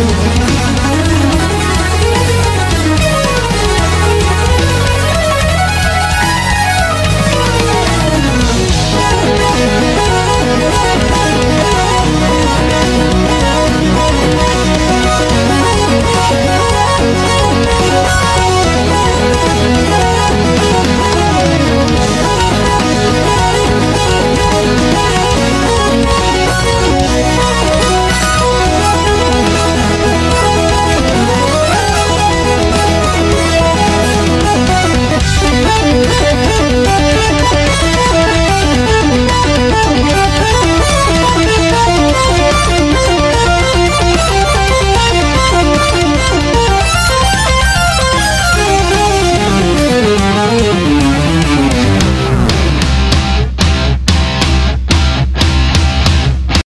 you.